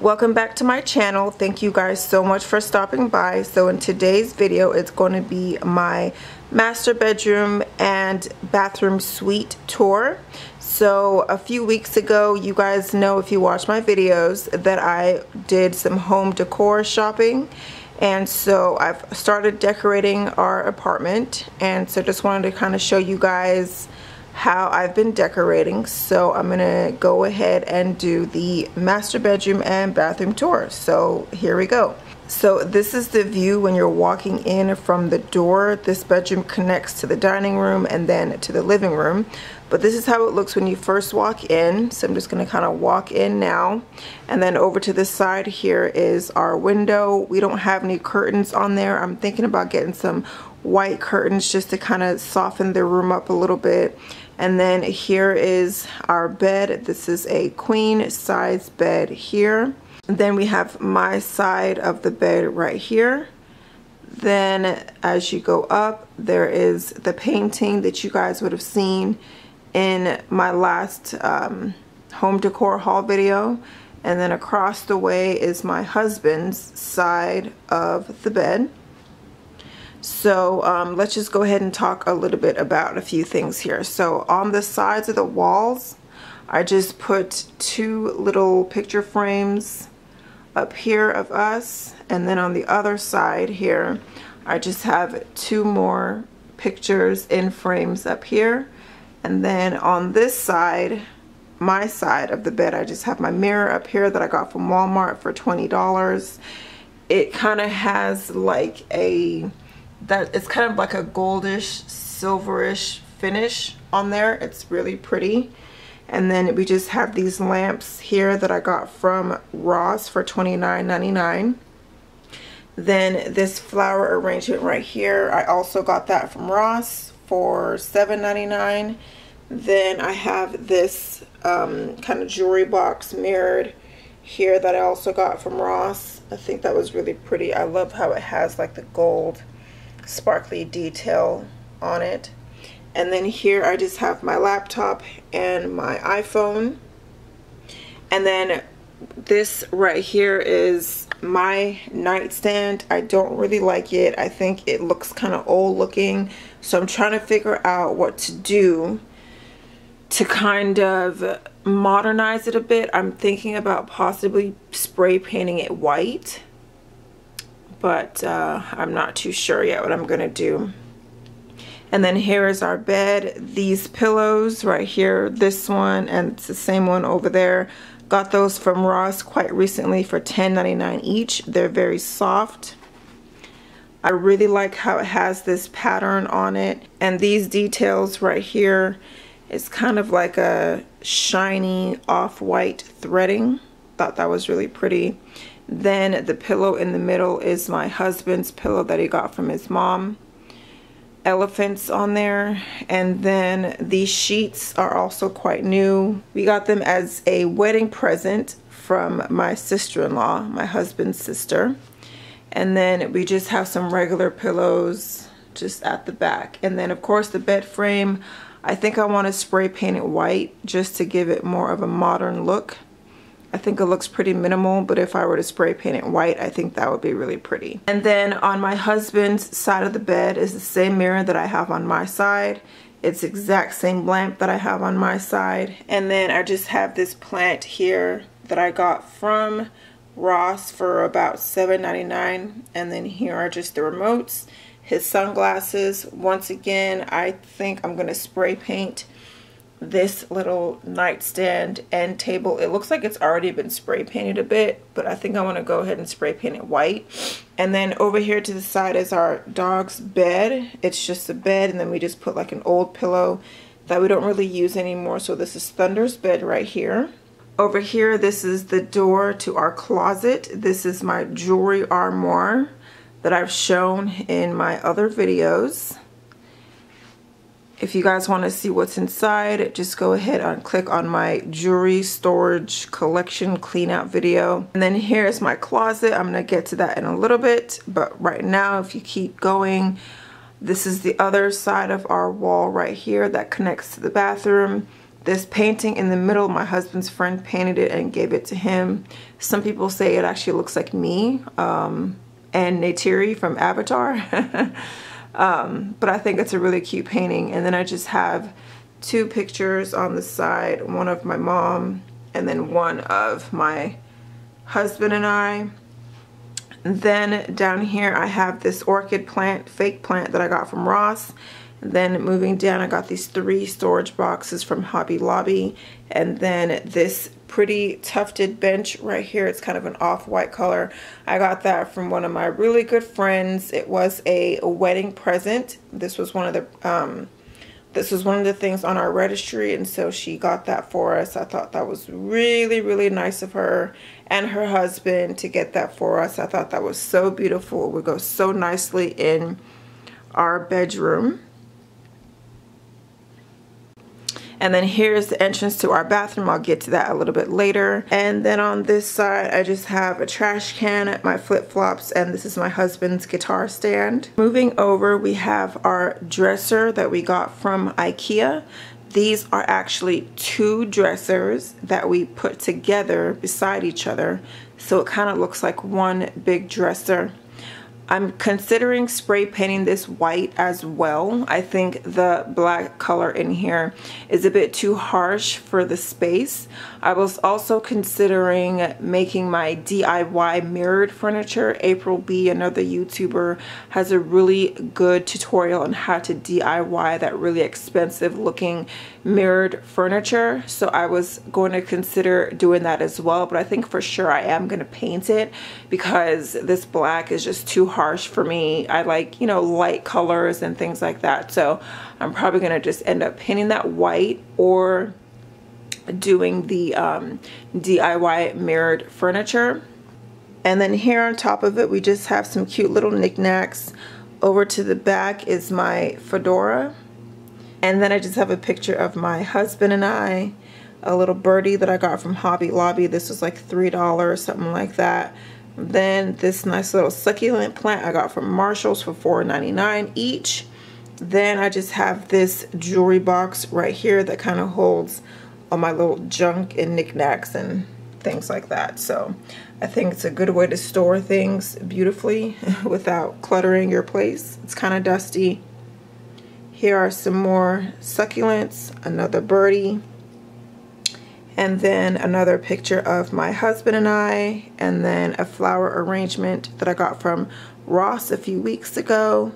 welcome back to my channel. Thank you guys so much for stopping by. So in today's video it's going to be my master bedroom and bathroom suite tour. So a few weeks ago you guys know if you watch my videos that I did some home decor shopping. And so I've started decorating our apartment. And so just wanted to kind of show you guys how I've been decorating. So I'm gonna go ahead and do the master bedroom and bathroom tour. So here we go. So this is the view when you're walking in from the door. This bedroom connects to the dining room and then to the living room. But this is how it looks when you first walk in. So I'm just gonna kind of walk in now. And then over to this side here is our window. We don't have any curtains on there. I'm thinking about getting some white curtains just to kind of soften the room up a little bit and then here is our bed. This is a queen size bed here. And then we have my side of the bed right here. Then as you go up, there is the painting that you guys would have seen in my last um, home decor haul video. And then across the way is my husband's side of the bed. So um, let's just go ahead and talk a little bit about a few things here. So on the sides of the walls, I just put two little picture frames up here of us. And then on the other side here, I just have two more pictures in frames up here. And then on this side, my side of the bed, I just have my mirror up here that I got from Walmart for $20. It kind of has like a that it's kind of like a goldish silverish finish on there. It's really pretty. And then we just have these lamps here that I got from Ross for $29.99 then this flower arrangement right here I also got that from Ross for $7.99 then I have this um, kind of jewelry box mirrored here that I also got from Ross. I think that was really pretty. I love how it has like the gold sparkly detail on it. And then here I just have my laptop and my iPhone. And then this right here is my nightstand. I don't really like it. I think it looks kind of old looking. So I'm trying to figure out what to do to kind of modernize it a bit. I'm thinking about possibly spray painting it white but uh, I'm not too sure yet what I'm gonna do. And then here is our bed. These pillows right here, this one and it's the same one over there. Got those from Ross quite recently for $10.99 each. They're very soft. I really like how it has this pattern on it. And these details right here is kind of like a shiny off-white threading. Thought that was really pretty. Then the pillow in the middle is my husband's pillow that he got from his mom. Elephants on there. And then these sheets are also quite new. We got them as a wedding present from my sister-in-law, my husband's sister. And then we just have some regular pillows just at the back. And then of course the bed frame, I think I want to spray paint it white just to give it more of a modern look. I think it looks pretty minimal, but if I were to spray paint it white, I think that would be really pretty. And then on my husband's side of the bed is the same mirror that I have on my side. It's exact same lamp that I have on my side. And then I just have this plant here that I got from Ross for about $7.99. And then here are just the remotes. His sunglasses. Once again, I think I'm going to spray paint this little nightstand end table. It looks like it's already been spray painted a bit, but I think I want to go ahead and spray paint it white. And then over here to the side is our dog's bed. It's just a bed and then we just put like an old pillow that we don't really use anymore. So this is Thunder's bed right here. Over here, this is the door to our closet. This is my jewelry armoire that I've shown in my other videos. If you guys want to see what's inside, just go ahead and click on my jewelry storage collection clean out video. And then here's my closet. I'm going to get to that in a little bit. But right now, if you keep going, this is the other side of our wall right here that connects to the bathroom. this painting in the middle, my husband's friend painted it and gave it to him. Some people say it actually looks like me um, and Neytiri from Avatar. um, but I think it's a really cute painting. And then I just have two pictures on the side, one of my mom and then one of my husband and I. Then down here I have this orchid plant, fake plant that I got from Ross. Then moving down I got these three storage boxes from Hobby Lobby. And then this pretty tufted bench right here. It's kind of an off-white color. I got that from one of my really good friends. It was a wedding present. This was one of the um, this was one of the things on our registry and so she got that for us. I thought that was really, really nice of her and her husband to get that for us. I thought that was so beautiful. It would go so nicely in our bedroom. And then here's the entrance to our bathroom. I'll get to that a little bit later. And then on this side, I just have a trash can, my flip-flops, and this is my husband's guitar stand. Moving over, we have our dresser that we got from Ikea. These are actually two dressers that we put together beside each other. So it kind of looks like one big dresser. I'm considering spray painting this white as well. I think the black color in here is a bit too harsh for the space. I was also considering making my DIY mirrored furniture. April B, another YouTuber, has a really good tutorial on how to DIY that really expensive looking mirrored furniture. So I was going to consider doing that as well. But I think for sure I am going to paint it because this black is just too harsh for me. I like, you know, light colors and things like that. So I'm probably going to just end up painting that white or doing the um, DIY mirrored furniture. And then here on top of it, we just have some cute little knickknacks. Over to the back is my fedora. And then I just have a picture of my husband and I, a little birdie that I got from Hobby Lobby. This was like $3, something like that. Then this nice little succulent plant I got from Marshalls for $4.99 each. Then I just have this jewelry box right here that kind of holds all my little junk and knickknacks and things like that. So I think it's a good way to store things beautifully without cluttering your place. It's kind of dusty. Here are some more succulents, another birdie, and then another picture of my husband and I and then a flower arrangement that I got from Ross a few weeks ago.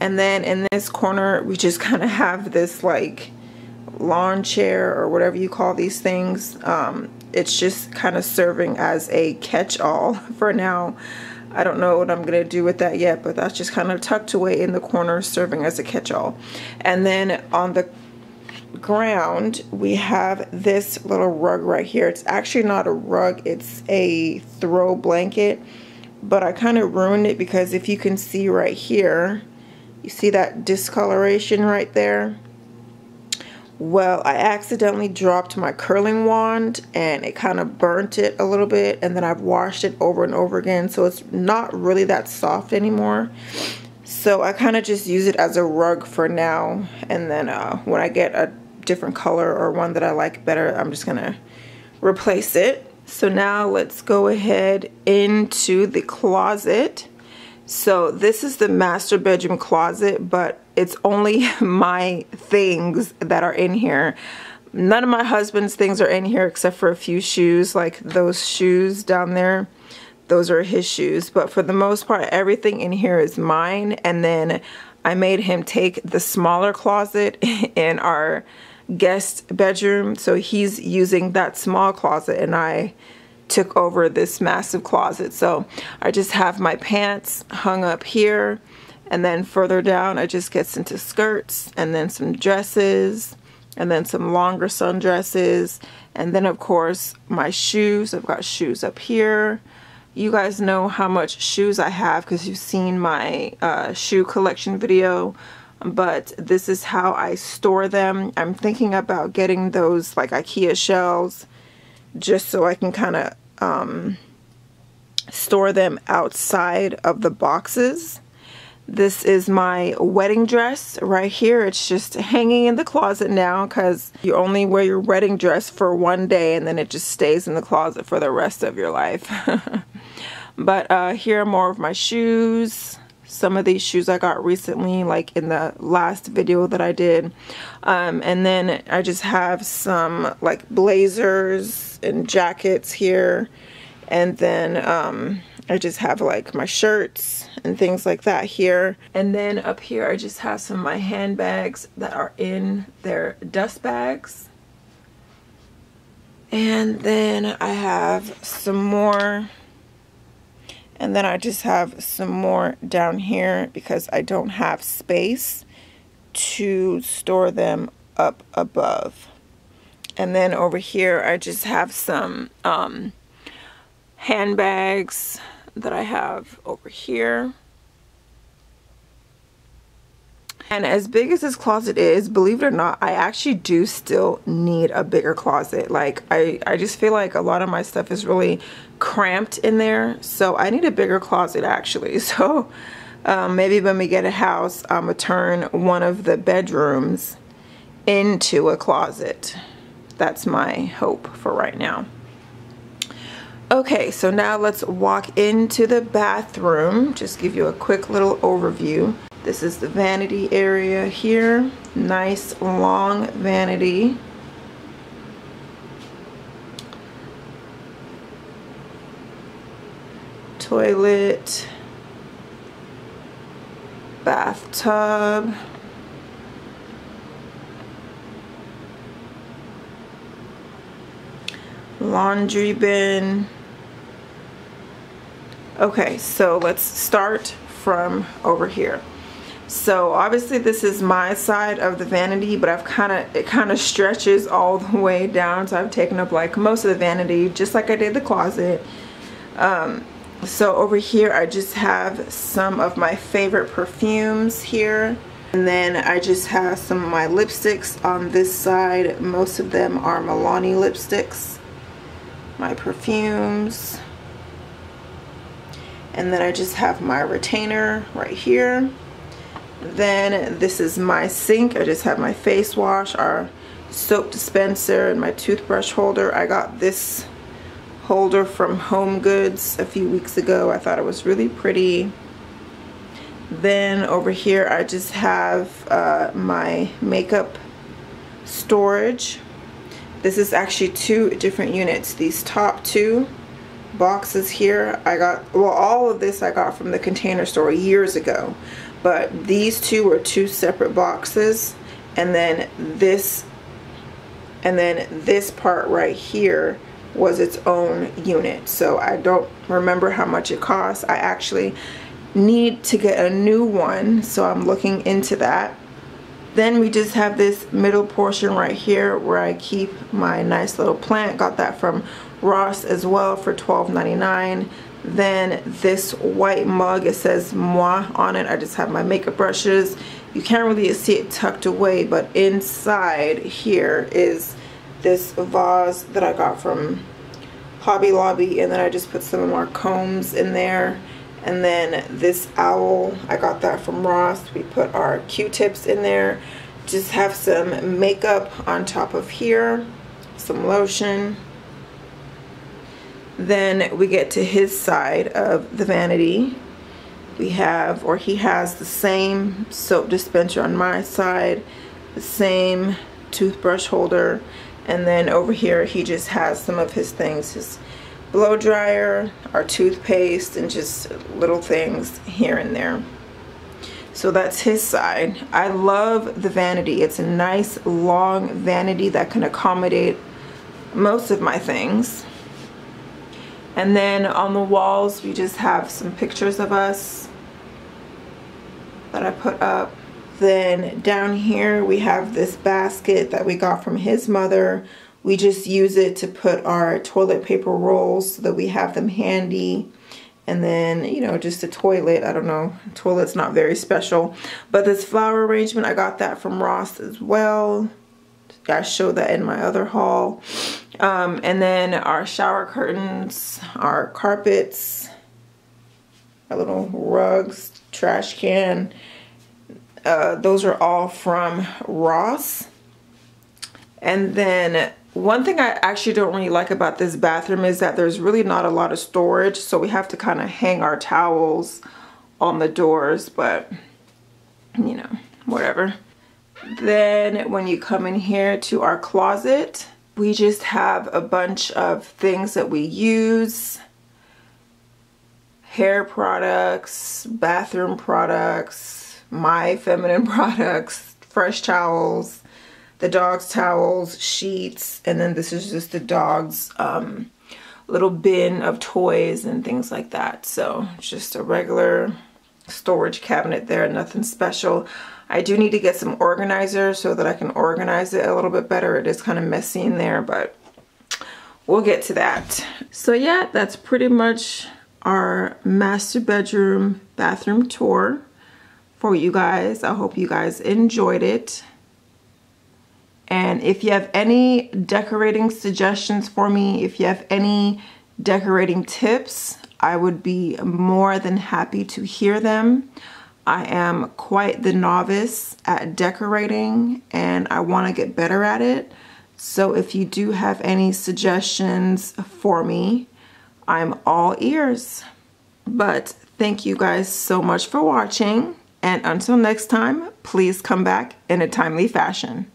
And then in this corner we just kind of have this like lawn chair or whatever you call these things. Um, it's just kind of serving as a catch-all for now I don't know what I'm going to do with that yet, but that's just kind of tucked away in the corner serving as a catch-all. And then on the ground, we have this little rug right here. It's actually not a rug, it's a throw blanket, but I kind of ruined it because if you can see right here, you see that discoloration right there? Well, I accidentally dropped my curling wand and it kind of burnt it a little bit and then I've washed it over and over again so it's not really that soft anymore. So I kind of just use it as a rug for now and then uh, when I get a different color or one that I like better, I'm just gonna replace it. So now let's go ahead into the closet. So this is the master bedroom closet, but it's only my things that are in here. None of my husband's things are in here except for a few shoes, like those shoes down there. Those are his shoes, but for the most part, everything in here is mine. And then I made him take the smaller closet in our guest bedroom. So he's using that small closet and I took over this massive closet. So I just have my pants hung up here and then further down I just gets into skirts and then some dresses and then some longer sundresses and then of course my shoes. I've got shoes up here. You guys know how much shoes I have because you've seen my uh, shoe collection video but this is how I store them. I'm thinking about getting those like Ikea shelves just so I can kind of um, store them outside of the boxes. This is my wedding dress right here. It's just hanging in the closet now because you only wear your wedding dress for one day and then it just stays in the closet for the rest of your life. but uh, here are more of my shoes. Some of these shoes I got recently, like in the last video that I did. Um, and then I just have some like blazers and jackets here. And then um, I just have like my shirts and things like that here. And then up here I just have some of my handbags that are in their dust bags. And then I have some more and then I just have some more down here because I don't have space to store them up above. And then over here I just have some um, handbags that I have over here. And as big as this closet is, believe it or not, I actually do still need a bigger closet. Like, I, I just feel like a lot of my stuff is really cramped in there. So I need a bigger closet, actually. So um, maybe when we get a house, I'm going to turn one of the bedrooms into a closet. That's my hope for right now. Okay, so now let's walk into the bathroom. Just give you a quick little overview. This is the vanity area here. Nice long vanity. Toilet. Bathtub. laundry bin. Okay, so let's start from over here. So obviously this is my side of the vanity, but I've kind of, it kind of stretches all the way down. So I've taken up like most of the vanity, just like I did the closet. Um, so over here, I just have some of my favorite perfumes here. And then I just have some of my lipsticks on this side. Most of them are Milani lipsticks my perfumes. And then I just have my retainer right here. Then this is my sink. I just have my face wash, our soap dispenser, and my toothbrush holder. I got this holder from Home Goods a few weeks ago. I thought it was really pretty. Then over here I just have uh, my makeup storage this is actually two different units. These top two boxes here, I got, well, all of this I got from the container store years ago. But these two were two separate boxes. And then this, and then this part right here was its own unit. So I don't remember how much it costs. I actually need to get a new one. So I'm looking into that. Then we just have this middle portion right here where I keep my nice little plant. Got that from Ross as well for $12.99. Then this white mug, it says moi on it. I just have my makeup brushes. You can't really see it tucked away, but inside here is this vase that I got from Hobby Lobby. And then I just put some of combs in there and then this owl, I got that from Ross. We put our Q-tips in there. Just have some makeup on top of here, some lotion. Then we get to his side of the vanity. We have, or he has the same soap dispenser on my side, the same toothbrush holder, and then over here he just has some of his things, his blow dryer, our toothpaste, and just little things here and there. So that's his side. I love the vanity. It's a nice long vanity that can accommodate most of my things. And then on the walls, we just have some pictures of us that I put up. Then down here, we have this basket that we got from his mother we just use it to put our toilet paper rolls so that we have them handy. And then, you know, just a toilet. I don't know. Toilet's not very special. But this flower arrangement, I got that from Ross as well. I showed that in my other haul. Um, and then our shower curtains, our carpets. our little rugs, trash can. Uh, those are all from Ross. And then one thing I actually don't really like about this bathroom is that there's really not a lot of storage. So we have to kind of hang our towels on the doors, but you know, whatever. Then when you come in here to our closet, we just have a bunch of things that we use. Hair products, bathroom products, my feminine products, fresh towels, the dog's towels, sheets, and then this is just the dog's um, little bin of toys and things like that. So just a regular storage cabinet there, nothing special. I do need to get some organizers so that I can organize it a little bit better. It is kind of messy in there, but we'll get to that. So yeah, that's pretty much our master bedroom bathroom tour for you guys. I hope you guys enjoyed it. And if you have any decorating suggestions for me, if you have any decorating tips, I would be more than happy to hear them. I am quite the novice at decorating and I want to get better at it. So if you do have any suggestions for me, I'm all ears. But thank you guys so much for watching. And until next time, please come back in a timely fashion.